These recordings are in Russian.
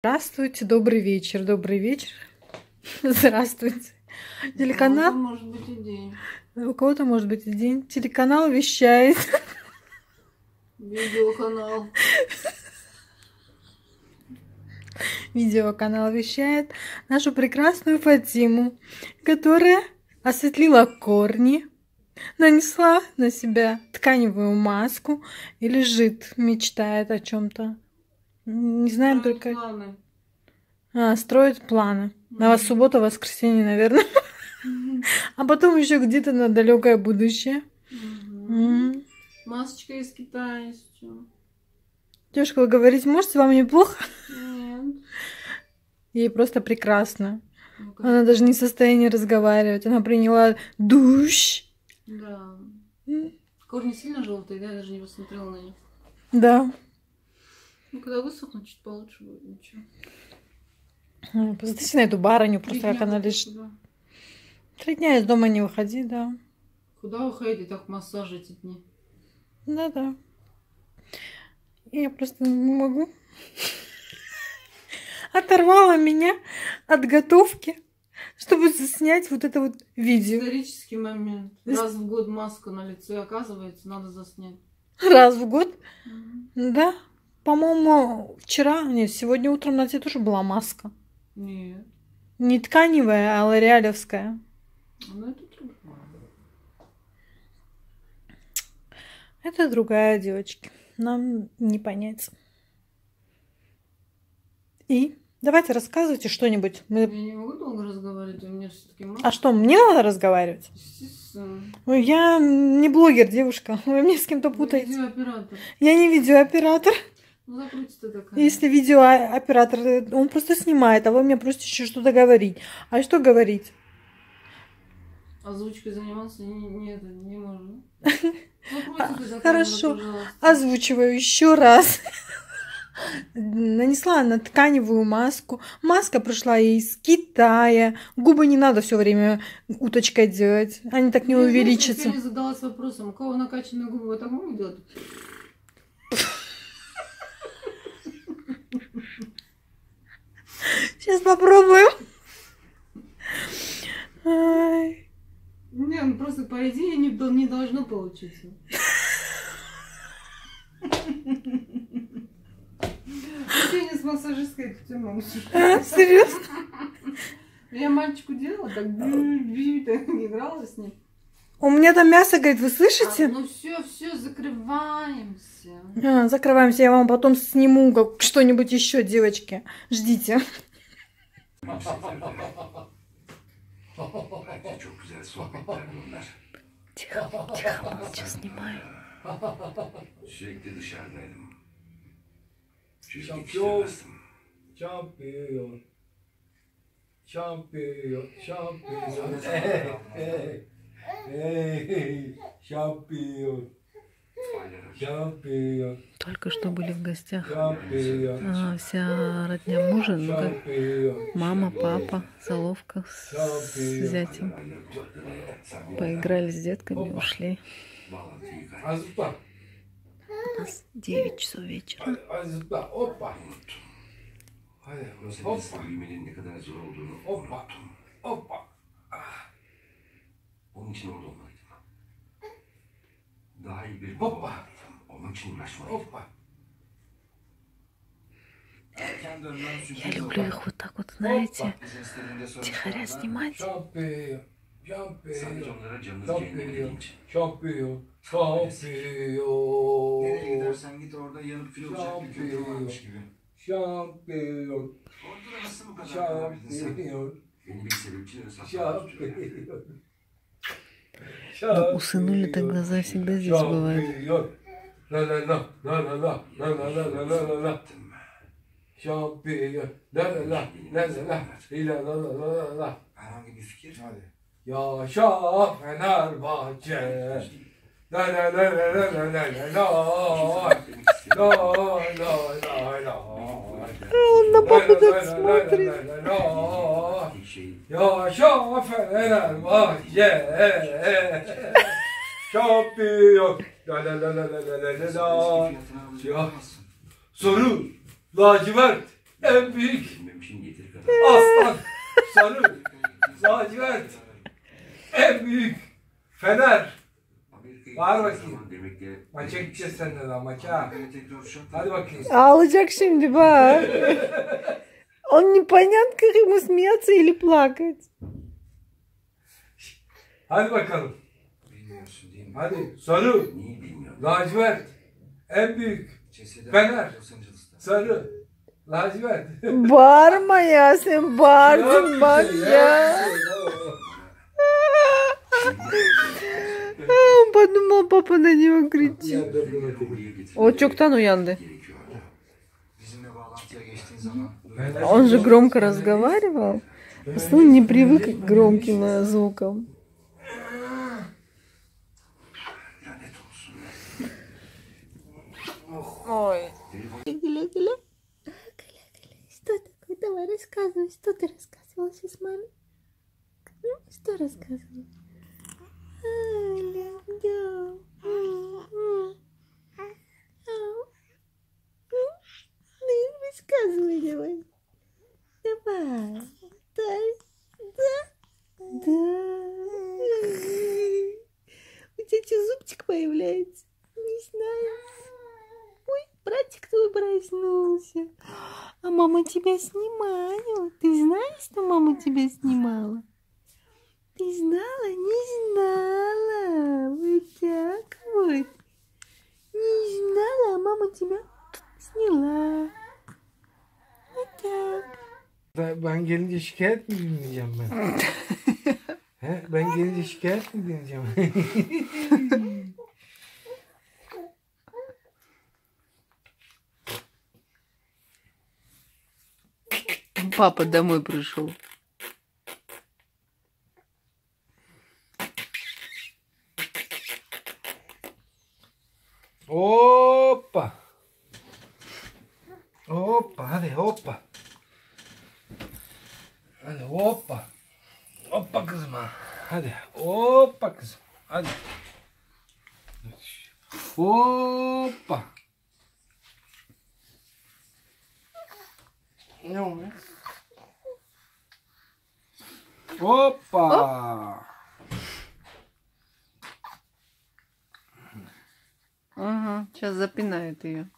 Здравствуйте, добрый вечер, добрый вечер. Здравствуйте. Телеканал... Ну, может быть и день. У кого-то может быть и день. Телеканал вещает. Видеоканал. Видеоканал вещает нашу прекрасную Фатиму, которая осветлила корни, нанесла на себя тканевую маску и лежит, мечтает о чем-то. Не знаем Строит только... планы. А, строит планы. На вас суббота, воскресенье, наверное. А потом еще где-то на далекое будущее. Мгм. Масочка из Китая всё. Девушка, вы говорите, можете, вам неплохо? Нет. Ей просто прекрасно. Ну-ка. Она даже не в состоянии разговаривать. Она приняла душ. Да. Корни сильно желтые, да? Я даже не посмотрела на них. Да. Ну, когда высохнут, чуть получше будет, ничего. М, Посмотрите на эту барыню, Три просто как она лежит. Куда? Три дня из дома не выходи, да. Куда уходите, так массаж эти дни? Да-да. Я просто не могу. Оторвала меня от готовки, чтобы заснять вот это вот видео. Исторический момент. Раз в год маска на лице, оказывается, надо заснять. Раз в год. Мгм. Да. По-моему, вчера, нет, сегодня утром на тебе тоже была маска. Нет. Не тканевая, а лореалевская. Ну, это другое. Это другая девочки. Нам не понять. И давайте рассказывайте что-нибудь. Мы- Я не могу долго разговаривать, у меня все-таки А что, мне надо разговаривать? Естественно. Ой, я не блогер, девушка. Вы меня с кем-то путаете. видеооператор. Я не видеооператор. Ну, такая. Если видеооператор, он просто снимает, а вы мне просите еще что-то говорить. А что говорить? Озвучкой заниматься не, не, не можно. За камеру, Хорошо. Озвучиваю еще раз. Нанесла на тканевую маску. Маска пришла из Китая. Губы не надо все время уточкой делать. Они так не знаешь, увеличатся. Я задалась вопросом, у кого накачанные губы, вы так могут делать? Сейчас попробуем. Ай. Не, ну просто по идее не, не должно получиться. Общение с массажисткой это тема. А, серьезно? Я мальчику делала, так играла с ним. У меня там мясо, говорит, вы А, слышите? ну все, все, закрываемся. А, закрываемся, я вам потом сниму как что-нибудь еще, девочки. Ждите. Тихо, тихо, молча снимаю. Şampiyon. Şampiyon. Şampiyon. Şampiyon. Только что были в гостях а, вся родня мужа, ну как мама, папа, Соловка с, с зятем. Поиграли с детками, ушли. Azıpla. У нас 9 часов вечера. Hadi azıpla. Hoppa. Onun için orada olmalıydım. Daha iyi bir Hoppa. baba olmalıydım. Onun için uğraşmalıydım. Hoppa. Я люблю их вот так вот, знаете, тихоря снимать. Şampiyon. Sadece Şampiyon. onlara canınız cehenneme Şampiyon. deyince. Şampiyon. Nereye Şampiyon. gidersen git orada yanıp kül olacak bir kötü varmış gibi. Şampiyon. Orada da nasıl bu kadar kalabildin sen? Şampiyon. Beni bir sebepçiyle saklar tutuyor. Ну, Но у сынули-то глаза всегда здесь бывают. А он на бабу так смотрит. şeyim. Yaşa Fenerbahçe. Şampiyon. La la la la la la la la. Ya. Soru. Lacivert. En büyük. Aslan. Sarı. Lacivert. En büyük. Fener. Var bakayım. Maça gideceğiz senden daha maça. Hadi bakayım. Ağlayacak şimdi bak. Он непонятно, как ему смеяться или плакать. Hadi bakalım. bilmiyorsun değil mi? Hadi. Sarı. Niye bilmiyorum? Lacivert. En büyük. Cesedar Fener. Los Angeles'ta. Sarı. Lacivert. Bağırma ya sen bağırdın bak ya. Он подумал, папа на него кричит. Buraya getirmeye O çoktan uyandı. gerekiyor. Bizimle bağlantıya geçtiğin zaman Он же громко разговаривал. Он не привык к громким звукам. Ой. Что такое? Давай рассказывай. Что ты рассказывал сейчас маме? Ну, Что рассказывал? Аля, да. М, Рассказывай давай. Давай. Да. Да. Да. У тебя что, зубчик появляется? Не знаю. Ой, братик твой проснулся. А мама тебя снимает. Ты знаешь, что мама тебя снимала? Ты знала? Не знала. Вот так вот. Не знала, а мама тебя сняла. Ben gelince şikayet mi dinleyeceğim ben? He? Ben gelince şikayet mi dinleyeceğim? Папа домой пришел. Hoppa. Hoppa hadi hoppa. Hadi hoppa. Hoppa kızım ha. Hadi hoppa kızım. Hadi. Hoppa. Ne oluyor? Hoppa. Ага, сейчас запинает ее.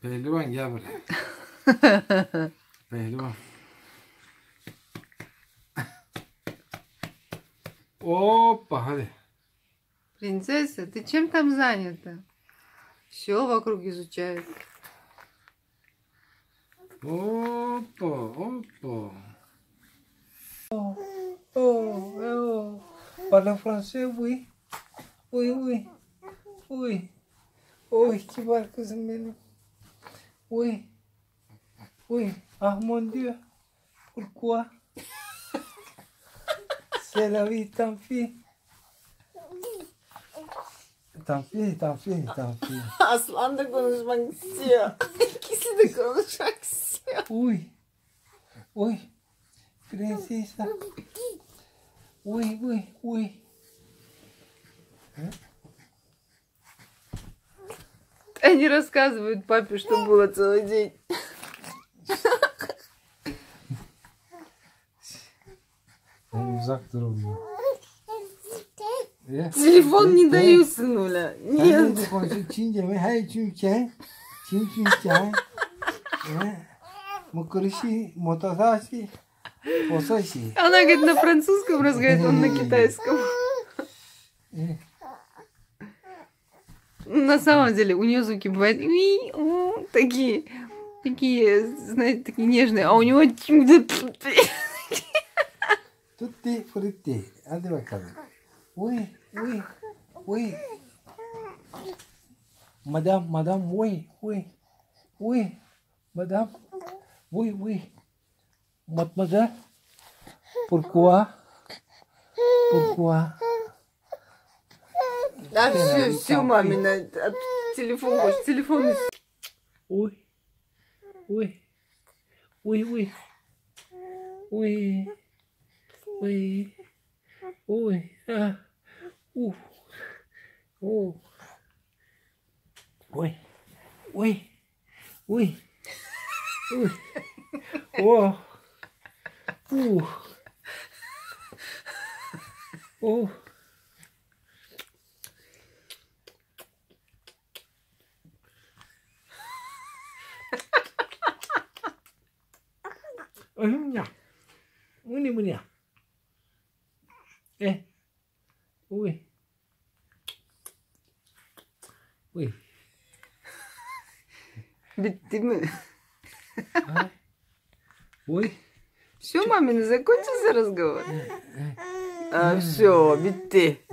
Pehlivan gel buraya. Pehlivan. Опа, hadi. Принцесса, ты чем там занята? Все вокруг изучает. Опа, опа. Oh, oh. Parla francês, oui. Oui, oui. Oui. Oui, kibar kızım benim. Oui. Oui. Ah mon Dieu. Pourquoi? C'est la vie, tant pis. Tant pis, tant pis, tant pis. Aslan da konuşmak istiyor. İkisi de konuşmak istiyor. Oui. Oui. Princesa. Oui, oui, oui. Они рассказывают папе, что было целый день. Oğlum. Ya. Телефон не даю, сынуля. Нет. Она говорит на французском разговаривает, он на китайском. На самом деле, у нее звуки бывают такие, такие, знаете, такие нежные, а у него Tutti frutti. Hadi bakalım. Uy, uy, uy. Madam, madam, uy, uy, uy. Madam, uy, uy. Mademoiselle, pourquoi? Pourquoi? Да, все, все, мамина, а телефон хочет, телефон. Uy, uy, uy, uy. Uy, uy, uy. Ah, uh, uh. Uy, uy, uy. Ой. О. Ух. О. Ой, у меня. Уни меня. Э. Ой. Ой. Bitti mi? А? Ой. Все, мамина, закончился разговор? А, все, bitti.